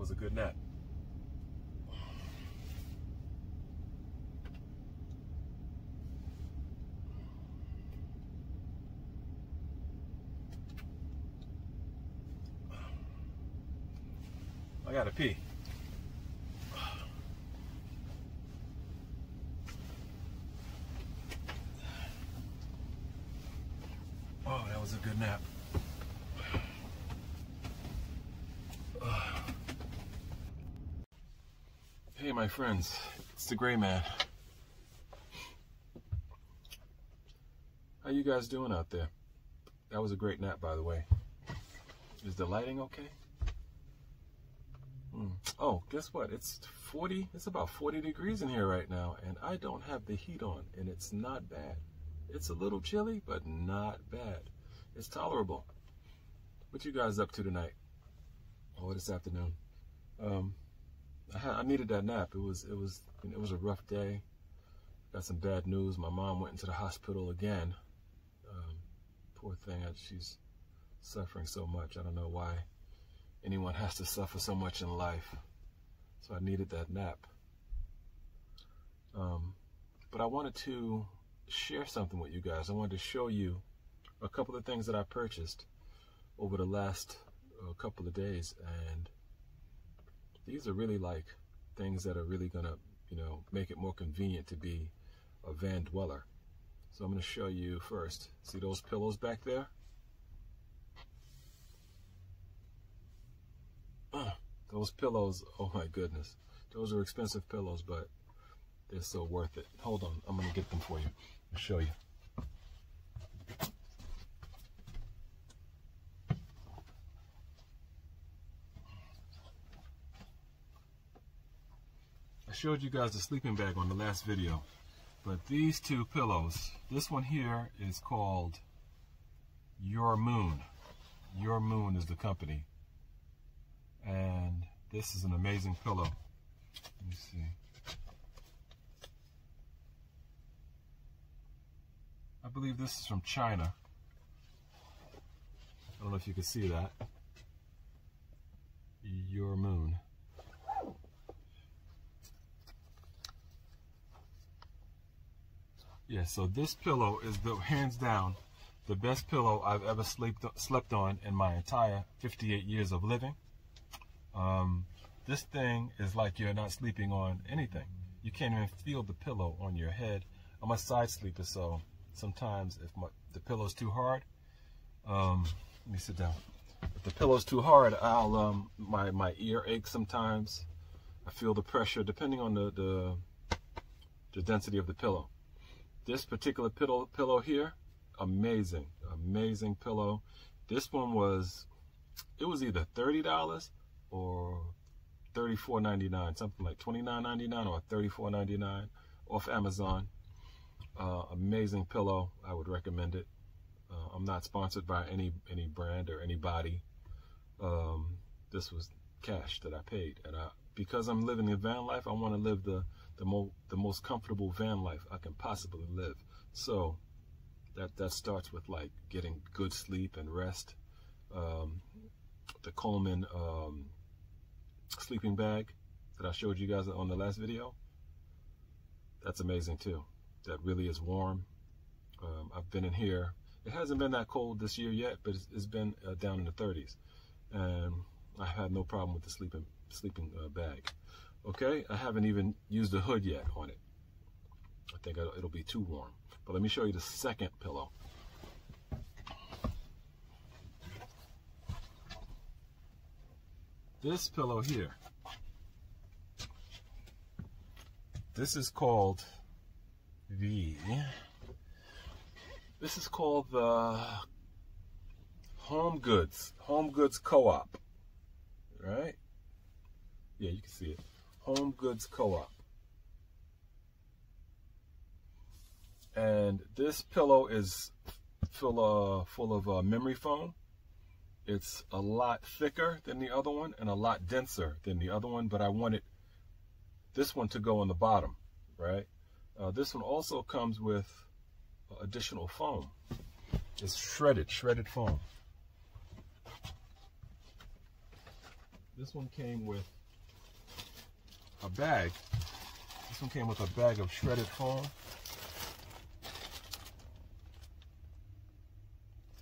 was a good nap. I gotta pee. Oh, that was a good nap. Hey, my friends, it's the Gray Man. How you guys doing out there? That was a great nap, by the way. Is the lighting okay? Hmm. Oh, guess what? It's 40, it's about 40 degrees in here right now, and I don't have the heat on, and it's not bad. It's a little chilly, but not bad. It's tolerable. What you guys up to tonight? Or this afternoon? Um, I, needed that nap. It was it was it was a rough day. Got some bad news. My mom went into the hospital again. Um, poor thing. She's suffering so much. I don't know why anyone has to suffer so much in life. So I needed that nap. Um, but I wanted to share something with you guys. I wanted to show you a couple of things that I purchased over the last uh, couple of days, and these are really like things that are really gonna, you know, make it more convenient to be a van dweller. So I'm gonna show you first. See those pillows back there? Uh, those pillows, oh my goodness. Those are expensive pillows, but they're so worth it. Hold on, I'm gonna get them for you. I'll show you. I showed you guys the sleeping bag on the last video, but these two pillows, this one here is called Your Moon. Your Moon is the company. And this is an amazing pillow. Let me see. I believe this is from China. I don't know if you can see that. Your Moon. Yeah, so this pillow is the hands down the best pillow I've ever slept slept on in my entire 58 years of living. Um, this thing is like you're not sleeping on anything. You can't even feel the pillow on your head. I'm a side sleeper, so sometimes if my, the pillow's too hard, um, let me sit down. If the pillow's too hard, I'll um, my my ear aches sometimes. I feel the pressure depending on the the, the density of the pillow. This particular pillow, pillow here, amazing, amazing pillow. This one was, it was either $30 or $34.99, something like $29.99 or $34.99 off Amazon. Uh, amazing pillow. I would recommend it. Uh, I'm not sponsored by any any brand or anybody. Um, this was cash that I paid, and I because I'm living the van life, I want to live the the, mo the most comfortable van life I can possibly live. So that that starts with like getting good sleep and rest. Um, the Coleman um, sleeping bag that I showed you guys on the last video, that's amazing too. That really is warm. Um, I've been in here. It hasn't been that cold this year yet, but it's, it's been uh, down in the 30s, and I had no problem with the sleeping sleeping uh, bag. Okay, I haven't even used the hood yet on it. I think it'll be too warm. But let me show you the second pillow. This pillow here. This is called the, this is called the Home Goods, Home Goods Co-op, right? Yeah, you can see it. Home Goods Co-op. And this pillow is full of, full of uh, memory foam. It's a lot thicker than the other one and a lot denser than the other one, but I wanted this one to go on the bottom, right? Uh, this one also comes with additional foam. It's shredded, shredded foam. this one came with a bag. This one came with a bag of shredded foam.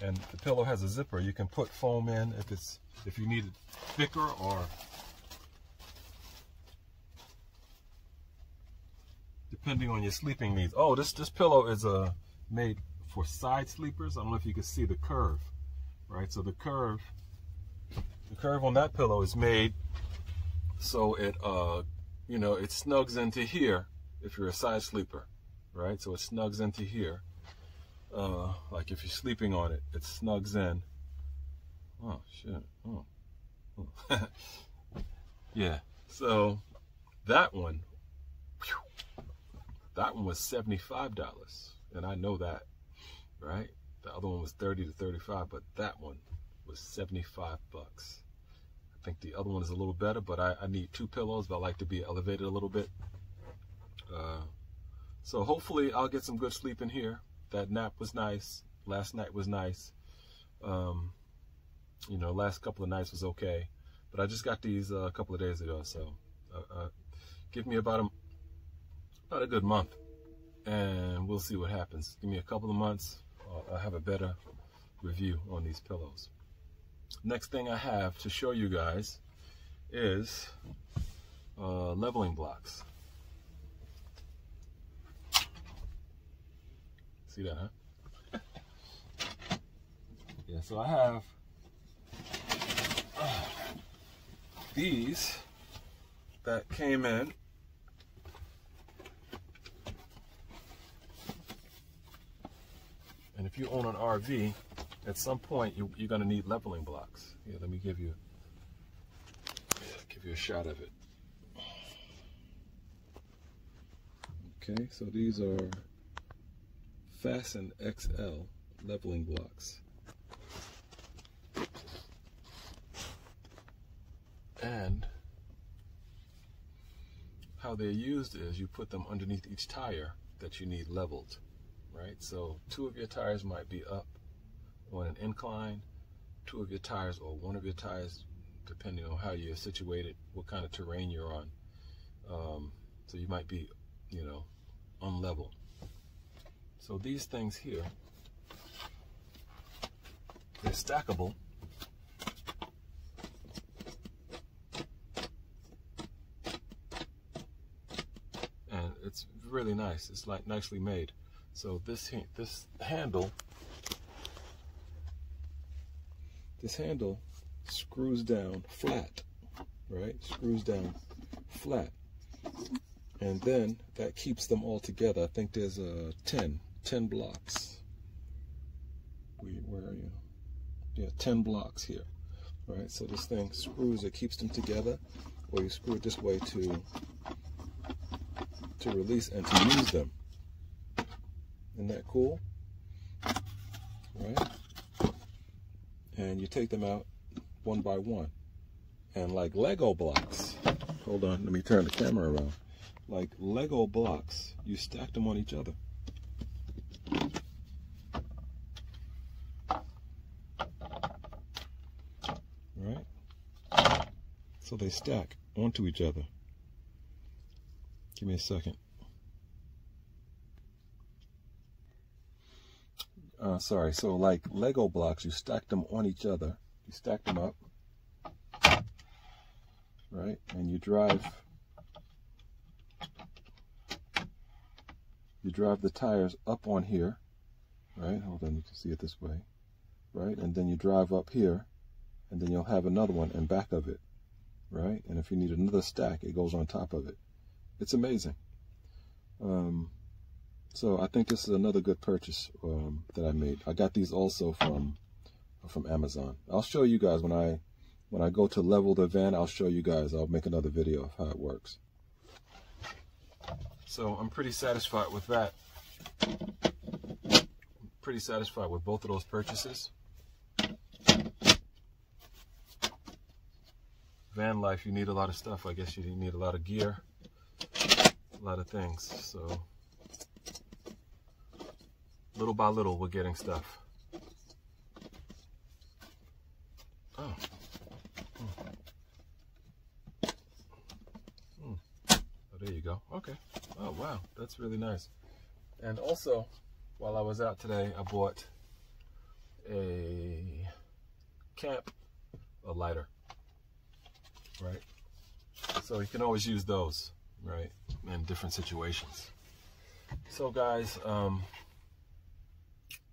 And the pillow has a zipper. You can put foam in if it's if you need it thicker or depending on your sleeping needs. Oh, this this pillow is uh, made for side sleepers. I don't know if you can see the curve, right? So the curve, the curve on that pillow is made so it uh, you know, it snugs into here if you're a side sleeper, right? So it snugs into here. Uh, like if you're sleeping on it, it snugs in. Oh shit. Oh. oh. yeah. So that one, whew, that one was $75. And I know that, right? The other one was 30 to 35, but that one was 75 bucks think the other one is a little better, but I, I need two pillows, but I like to be elevated a little bit. Uh, so hopefully I'll get some good sleep in here. That nap was nice. Last night was nice. Um, you know, last couple of nights was okay. But I just got these uh, a couple of days ago, so uh, uh, give me about a about a good month, and we'll see what happens. Give me a couple of months, I'll have a better review on these pillows next thing I have to show you guys is uh, leveling blocks. See that, huh? yeah, so I have uh, these that came in and if you own an RV at some point you, are going to need leveling blocks. Here, let me give you give you a shot of it. Okay, so these are Fasten XL leveling blocks. And how they're used is you put them underneath each tire that you need leveled, right? So two of your tires might be up on an incline, two of your tires or one of your tires, depending on how you're situated, what kind of terrain you're on. Um, so you might be, you know, unlevel. So these things here, they're stackable. And it's really nice. It's like nicely made. So this this handle this handle screws down flat, right? Screws down flat. And then that keeps them all together. I think there's uh, 10, 10 blocks. Where are you? Yeah, 10 blocks here. Right, so this thing screws, it keeps them together, or you screw it this way to to release and to use them. Isn't that cool? Right? And you take them out one by one. And like Lego blocks, hold on, let me turn the camera around. Like Lego blocks, you stack them on each other. Right? So they stack onto each other. Give me a second. Uh, sorry, so like Lego blocks, you stack them on each other. You stack them up, right? And you drive, you drive the tires up on here, right? Hold on, you can see it this way, right? And then you drive up here, and then you'll have another one in back of it, right? And if you need another stack, it goes on top of it. It's amazing. Um, so I think this is another good purchase um, that I made. I got these also from from Amazon. I'll show you guys when I when I go to level the van. I'll show you guys. I'll make another video of how it works. So I'm pretty satisfied with that. pretty satisfied with both of those purchases. Van life, you need a lot of stuff. I guess you need a lot of gear, a lot of things. So little by little, we're getting stuff. Oh. Mm. Mm. Oh, there you go. Okay. Oh, wow. That's really nice. And also, while I was out today, I bought a camp, a lighter, right? So you can always use those, right, in different situations. So guys, um,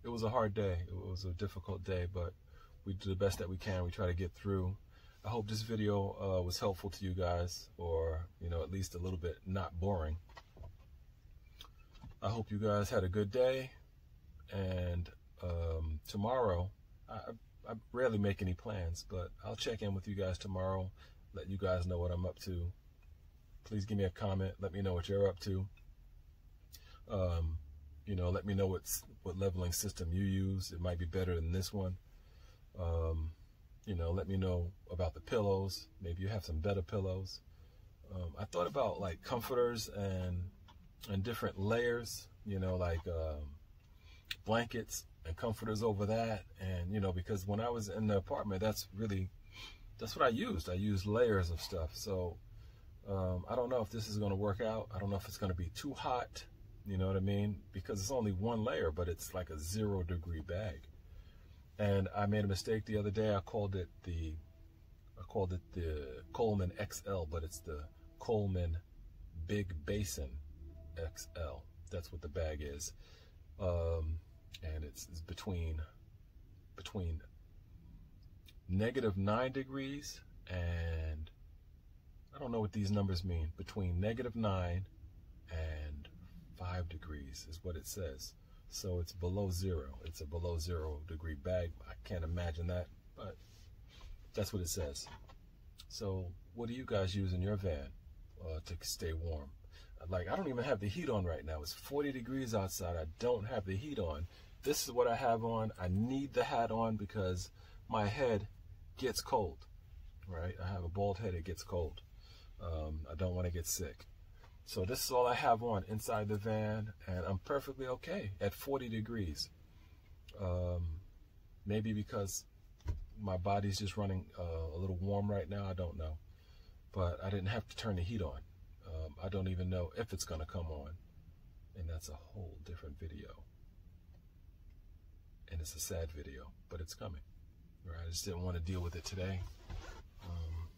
it was a hard day. It was a difficult day, but we do the best that we can. We try to get through. I hope this video uh, was helpful to you guys, or you know, at least a little bit not boring. I hope you guys had a good day, and um, tomorrow, I, I rarely make any plans, but I'll check in with you guys tomorrow, let you guys know what I'm up to. Please give me a comment. Let me know what you're up to. Um, you know, let me know what's what leveling system you use. It might be better than this one. Um, you know, let me know about the pillows. Maybe you have some better pillows. Um, I thought about like comforters and and different layers. You know, like um, blankets and comforters over that. And you know, because when I was in the apartment, that's really that's what I used. I used layers of stuff. So um, I don't know if this is going to work out. I don't know if it's going to be too hot. You know what I mean? Because it's only one layer, but it's like a zero degree bag. And I made a mistake the other day. I called it the I called it the Coleman XL, but it's the Coleman Big Basin XL. That's what the bag is. Um, and it's, it's between between negative nine degrees and I don't know what these numbers mean. Between negative nine and five degrees is what it says. So it's below zero. It's a below zero degree bag. I can't imagine that, but that's what it says. So what do you guys use in your van uh, to stay warm? Like I don't even have the heat on right now. It's 40 degrees outside. I don't have the heat on. This is what I have on. I need the hat on because my head gets cold, right? I have a bald head. It gets cold. Um, I don't want to get sick. So this is all I have on inside the van, and I'm perfectly okay at 40 degrees. Um, maybe because my body's just running uh, a little warm right now. I don't know, but I didn't have to turn the heat on. Um, I don't even know if it's going to come on, and that's a whole different video. And it's a sad video, but it's coming. Right? I just didn't want to deal with it today. Um,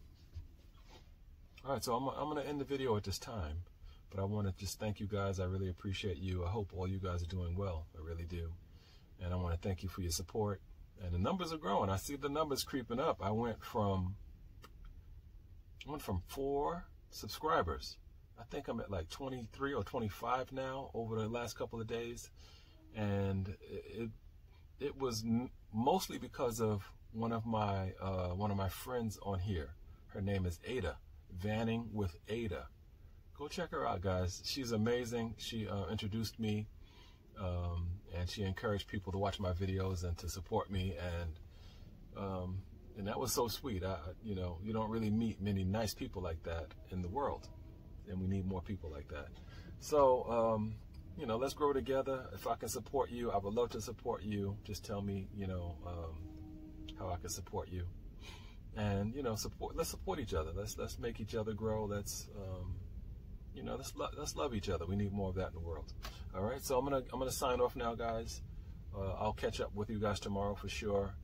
all right, so I'm, I'm going to end the video at this time. But I want to just thank you guys. I really appreciate you. I hope all you guys are doing well. I really do. And I want to thank you for your support. And the numbers are growing. I see the numbers creeping up. I went from I went from four subscribers. I think I'm at like 23 or 25 now over the last couple of days, and it it was mostly because of one of my uh, one of my friends on here. Her name is Ada, Vanning with Ada go check her out, guys. She's amazing. She uh, introduced me, um, and she encouraged people to watch my videos and to support me, and um, and that was so sweet. I, you know, you don't really meet many nice people like that in the world, and we need more people like that. So, um, you know, let's grow together. If I can support you, I would love to support you. Just tell me, you know, um, how I can support you and you know support let's support each other let's let's make each other grow let's um, you know, let's lo let's love each other. We need more of that in the world. All right, so I'm gonna I'm gonna sign off now, guys. Uh, I'll catch up with you guys tomorrow for sure.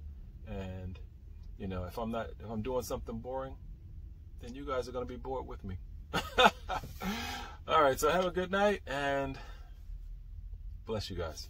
And you know, if I'm not if I'm doing something boring, then you guys are gonna be bored with me. All right, so have a good night and bless you guys.